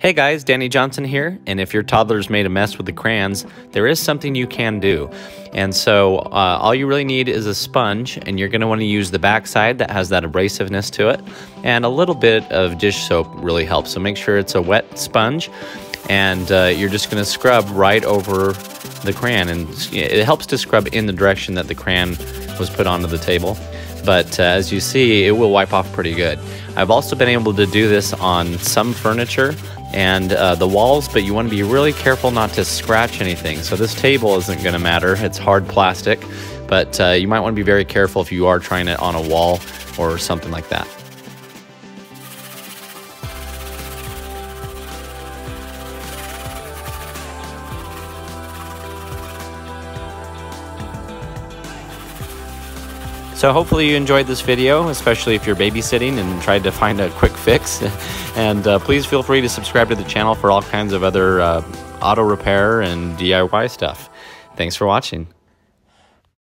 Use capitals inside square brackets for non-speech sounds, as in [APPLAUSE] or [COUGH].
Hey guys, Danny Johnson here, and if your toddler's made a mess with the crayons, there is something you can do. And so uh, all you really need is a sponge, and you're going to want to use the backside that has that abrasiveness to it, and a little bit of dish soap really helps. So make sure it's a wet sponge, and uh, you're just going to scrub right over the crayon, and it helps to scrub in the direction that the crayon was put onto the table. But uh, as you see, it will wipe off pretty good. I've also been able to do this on some furniture and uh, the walls, but you want to be really careful not to scratch anything. So this table isn't going to matter. It's hard plastic, but uh, you might want to be very careful if you are trying it on a wall or something like that. So hopefully you enjoyed this video, especially if you're babysitting and tried to find a quick fix. [LAUGHS] and uh, please feel free to subscribe to the channel for all kinds of other uh, auto repair and DIY stuff. Thanks for watching.